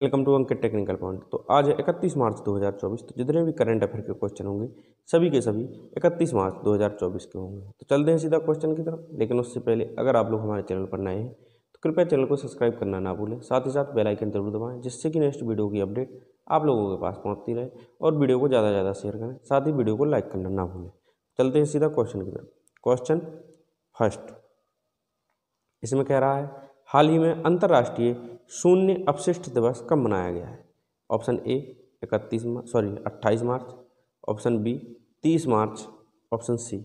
Welcome to Ankit technical point. तो आज है इकतीस मार्च 2024 तो जितने भी करंट अफेयर के क्वेश्चन होंगे, सभी के सभी इकतीस मार्च 2024 के होंगे। तो चलते हैं सीधा क्वेश्चन की तरफ़, लेकिन उससे पहले अगर आप लोग हमारे चैनल पर नए हैं तो कृपया चैनल को सब्सक्राइब करना ना भूलें, साथ ही साथ बेल आइकन ज़रूर दबाएँ, जिससे कि नेक्स्ट वीडियो की अपडेट आप लोगों के पास पहुँचती रहे और वीडियो को ज़्यादा से ज़्यादा शेयर करें, साथ ही वीडियो को लाइक करना ना भूलें। चलते हैं सीधा क्वेश्चन की तरफ़। क्वेश्चन फ़र्स्ट इसमें कह रहा है, हाल ही में अंतर्राष्ट्रीय शून्य अपशिष्ट दिवस कब मनाया गया है? ऑप्शन ए, इकतीस मार्च सॉरी अट्ठाईस मार्च। ऑप्शन बी, तीस मार्च। ऑप्शन सी,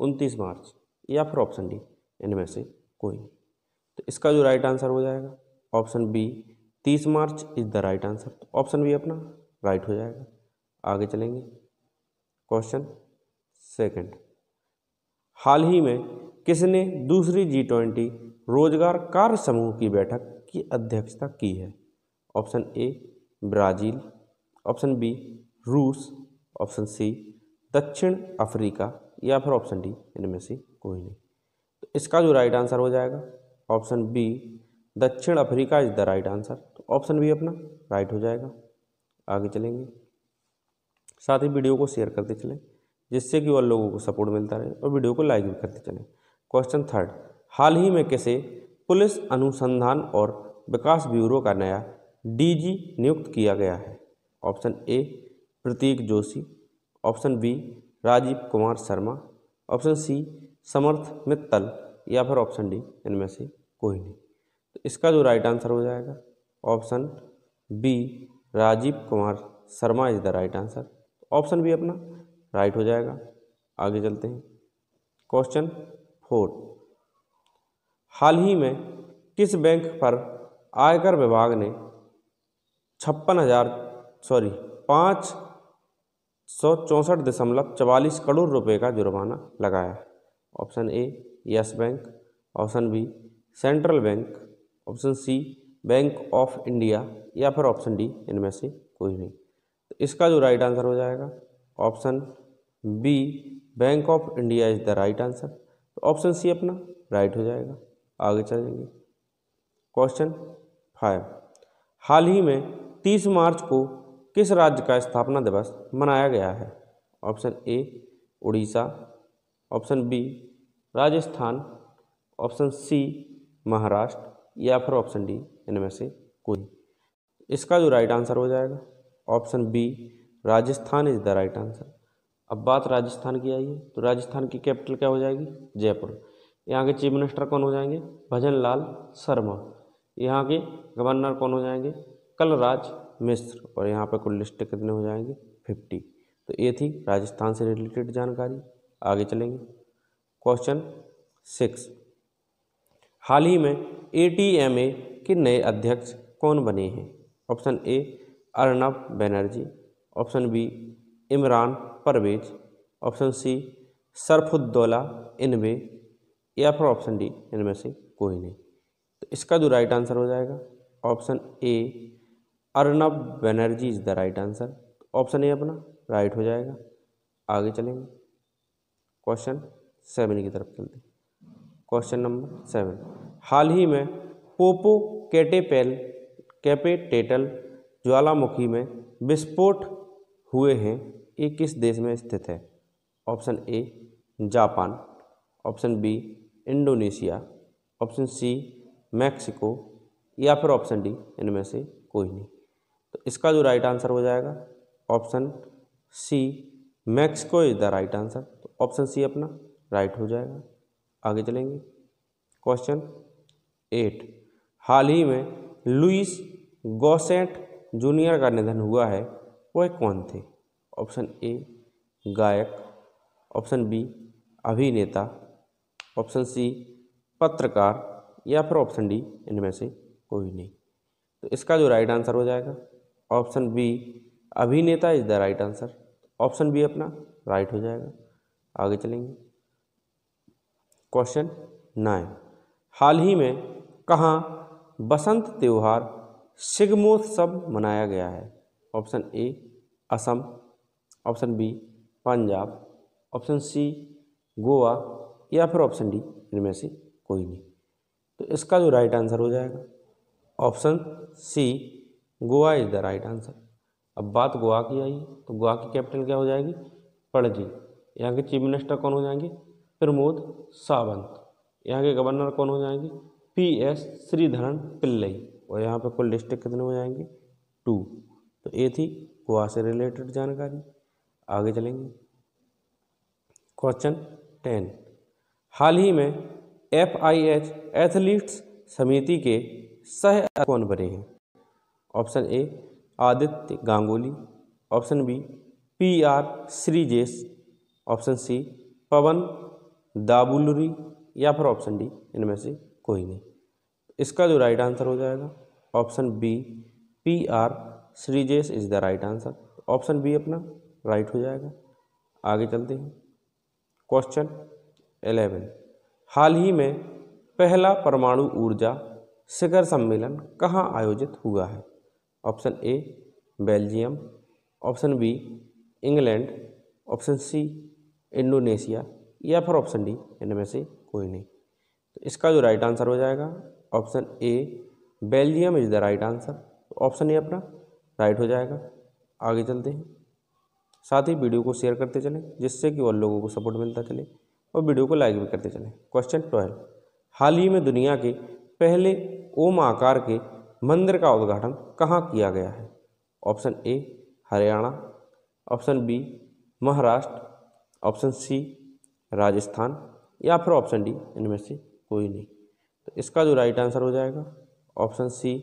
उनतीस मार्च। या फिर ऑप्शन डी, इनमें से कोई। तो इसका जो राइट आंसर हो जाएगा, ऑप्शन बी, तीस मार्च इज़ द राइट आंसर तो ऑप्शन बी अपना राइट हो जाएगा। आगे चलेंगे। क्वेश्चन सेकंड हाल ही में किसने दूसरी जी ट्वेंटी रोज़गार कार्य समूह की बैठक की अध्यक्षता की है। Option A, Brazil. Option B, रूस। ऑप्शन सी, दक्षिण अफ्रीका। या फिर ऑप्शन डी, इनमें से कोई नहीं। तो इसका जो राइट आंसर हो जाएगा, ऑप्शन बी, दक्षिण Africa is the right answer तो ऑप्शन बी अपना राइट हो जाएगा। आगे चलेंगे। साथ ही वीडियो को शेयर करते चलें, जिससे कि और लोगों को सपोर्ट मिलता रहे और वीडियो को लाइक भी करते चलें। क्वेश्चन थर्ड हाल ही में किसे पुलिस अनुसंधान और विकास ब्यूरो का नया डीजी नियुक्त किया गया है। Option A Prateek Joshi. Option B Rajeev Kumar Sharma. Option C Samarth Mittal. या फिर ऑप्शन डी इनमें से कोई नहीं। तो इसका जो राइट आंसर हो जाएगा, option B Rajeev Kumar Sharma is the right answer option B अपना राइट हो जाएगा। आगे चलते हैं। क्वेश्चन फोर हाल ही में किस बैंक पर आयकर विभाग ने छप्पन हज़ार सॉरी पाँच सौ चौंसठ दशमलव चवालीस करोड़ रुपए का जुर्माना लगाया। Option A, yes bank. Option B, central bank. Option C, bank of India. या फिर ऑप्शन डी, इनमें से कोई नहीं तो इसका जो राइट आंसर हो जाएगा। Option B, bank of India is the right answer. तो ऑप्शन सी अपना राइट हो जाएगा। आगे चलेंगे। क्वेश्चन फाइव हाल ही में तीस मार्च को किस राज्य का स्थापना दिवस मनाया गया है? Option A, Orissa. Option B, Rajasthan. Option C, Maharashtra. या फिर ऑप्शन डी, इनमें से कोई। इसका जो राइट आंसर हो जाएगा। Option B, Rajasthan is the right answer अब बात राजस्थान की आई है तो राजस्थान की कैपिटल क्या हो जाएगी? जयपुर। यहाँ के चीफ मिनिस्टर कौन हो जाएँगे? भजन लाल शर्मा। यहाँ के गवर्नर कौन हो जाएँगे? कलराज मिश्र और यहाँ पर कुल लिस्ट कितने हो जाएँगे? फिफ्टी। तो ये थी राजस्थान से रिलेटेड जानकारी। आगे चलेंगे। Question six. हाल ही में ए टी एम ए के नए अध्यक्ष कौन बने हैं? Option A, Arnab Banerjee. Option B, Imran Parvez. Option C, Sarfuddaula इनवे या फिर ऑप्शन डी, इनमें से कोई नहीं। तो इसका जो राइट आंसर हो जाएगा option A Arnab Banerjee is the right answer option A अपना राइट हो जाएगा। आगे चलेंगे। क्वेश्चन सेवन की तरफ़ चलते क्वेश्चन नंबर सेवन हाल ही में पोपो कैटेपेल कैपेटेटल ज्वालामुखी में विस्फोट हुए हैं। ये किस देश में स्थित है? Option A Japan. Option B Indonesia. Option C Mexico या फिर ऑप्शन डी, इनमें से कोई नहीं। तो इसका जो राइट आंसर हो जाएगा, option C, Mexico is the right answer तो ऑप्शन सी अपना राइट हो जाएगा। आगे चलेंगे। क्वेश्चन एट हाल ही में लुइस गोसेट जूनियर का निधन हुआ है, वह कौन थे? ऑप्शन ए, गायक। ऑप्शन बी, अभिनेता। ऑप्शन सी, पत्रकार। या फिर ऑप्शन डी इनमें से कोई नहीं। तो इसका जो राइट आंसर हो जाएगा। ऑप्शन बी, अभिनेता is the right answer option B अपना राइट हो जाएगा। आगे चलेंगे। क्वेश्चन नाइन हाल ही में कहाँ बसंत त्यौहार सिग्मोत्सव मनाया गया है? Option A, Assam. Option B, Punjab. Option C, Goa. या फिर ऑप्शन डी इनमें से कोई नहीं। तो इसका जो राइट आंसर हो जाएगा। Option C Goa is the right answer अब बात गोवा की आई तो गोवा की कैपिटल क्या हो जाएगी? पणजी यहाँ के चीफ मिनिस्टर कौन हो जाएँगे? प्रमोद सावंत यहाँ के गवर्नर कौन हो जाएँगे? पी एस श्रीधरन पिल्लई और यहाँ पे कुल डिस्ट्रिक्ट कितने हो जाएँगे? टू तो ये थी गोवा से रिलेटेड जानकारी। आगे चलेंगे। क्वेश्चन टेन हाल ही में एफ़ आई एच एथलीट्स समिति के सह कौन बने हैं? Option A Aditya Ganguly. Option B P R Sreejesh. Option C Pawan दाबुलरी। या फिर ऑप्शन डी इनमें से कोई नहीं। इसका जो राइट आंसर हो जाएगा, option B P R Sreejesh is the right answer option B अपना राइट हो जाएगा। आगे चलते हैं। क्वेश्चन एलेवन हाल ही में पहला परमाणु ऊर्जा शिखर सम्मेलन कहाँ आयोजित हुआ है? Option A Belgium. Option B England. Option C Indonesia. या फिर ऑप्शन डी इनमें से कोई नहीं। तो इसका जो राइट आंसर हो जाएगा, option A Belgium is the right answer option A अपना राइट हो जाएगा। आगे चलते हैं। साथ ही वीडियो को शेयर करते चलें, जिससे कि और लोगों को सपोर्ट मिलता चले। और वीडियो को लाइक भी करते चलें। क्वेश्चन ट्वेल्व हाल ही में दुनिया के पहले ओम आकार के मंदिर का उद्घाटन कहाँ किया गया है? Option A Haryana. Option B Maharashtra. Option C Rajasthan. या फिर ऑप्शन डी इनमें से कोई नहीं। तो इसका जो राइट आंसर हो जाएगा option C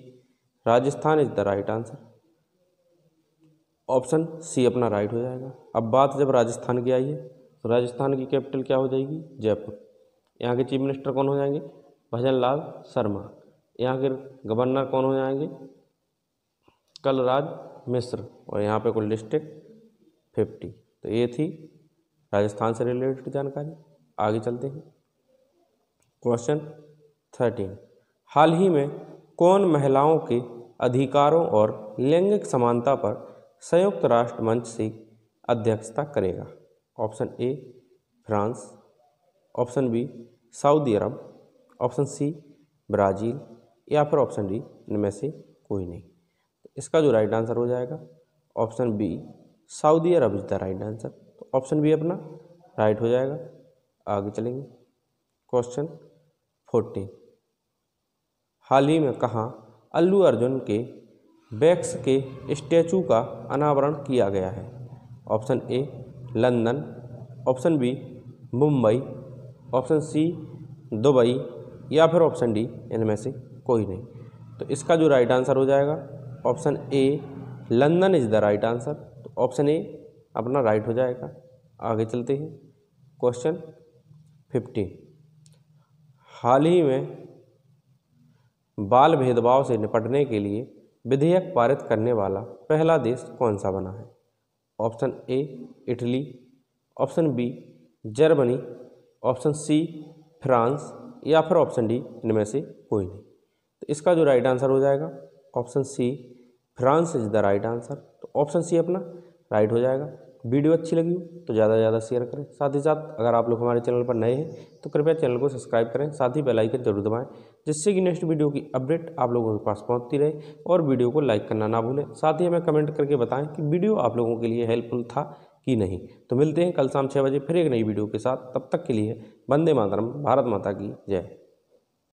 Rajasthan is the right answer option C अपना राइट हो जाएगा। अब बात जब राजस्थान की आई है तो राजस्थान की कैपिटल क्या हो जाएगी? जयपुर। यहाँ के चीफ मिनिस्टर कौन हो जाएँगे? भजन लाल शर्मा। यहाँ के गवर्नर कौन हो जाएँगे? कलराज मिश्र। और यहाँ पे कुल डिस्ट्रिक्ट फिफ्टी। तो ये थी राजस्थान से रिलेटेड जानकारी। आगे चलते हैं। Question thirteen. हाल ही में कौन महिलाओं के अधिकारों और लैंगिक समानता पर संयुक्त राष्ट्र मंच से अध्यक्षता करेगा? Option A France, option B Saudi Arab, option C Brazil, या फिर ऑप्शन डी इनमें से कोई नहीं। तो इसका जो राइट आंसर हो जाएगा, ऑप्शन बी सऊदी अरब इज़ द राइट आंसर तो ऑप्शन बी अपना राइट हो जाएगा। आगे चलेंगे। क्वेश्चन फोर्टीन हाल ही में कहाँ अल्लू अर्जुन के बैक्स के स्टैचू का अनावरण किया गया है। Option A London, option B Mumbai, option C Dubai या फिर ऑप्शन डी इनमें से कोई नहीं। तो इसका जो राइट आंसर हो जाएगा, option A London is the right answer तो ऑप्शन ए अपना राइट हो जाएगा। आगे चलते हैं। क्वेश्चन फिफ्टीन हाल ही में बाल भेदभाव से निपटने के लिए विधेयक पारित करने वाला पहला देश कौन सा बना है? Option A, Italy, option B, Germany, option C, France, या फिर ऑप्शन डी, इनमें से कोई नहीं। तो इसका जो राइट आंसर हो जाएगा, option C, France is the right answer तो ऑप्शन सी अपना राइट हो जाएगा। वीडियो अच्छी लगी हो तो ज़्यादा से ज़्यादा शेयर करें। साथ ही साथ, अगर आप लोग हमारे चैनल पर नए हैं तो कृपया चैनल को सब्सक्राइब करें, साथ ही बेल आइकन ज़रूर दबाएँ, जिससे कि नेक्स्ट वीडियो की अपडेट आप लोगों के पास पहुँचती रहे और वीडियो को लाइक करना ना भूलें। साथ ही हमें कमेंट करके बताएँ कि वीडियो आप लोगों के लिए हेल्पफुल था कि नहीं। तो मिलते हैं कल शाम छः बजे फिर एक नई वीडियो के साथ। तब तक के लिए वंदे मातरम, भारत माता की जय।